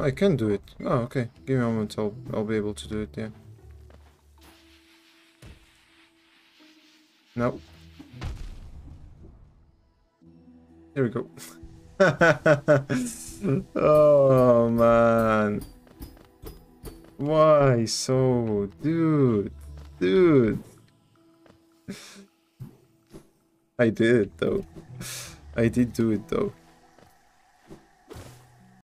I can do it. Oh, okay. Give me a moment. I'll I'll be able to do it. Yeah. No. Here we go. oh man. Why so, dude? Dude. I did it though. I did do it though.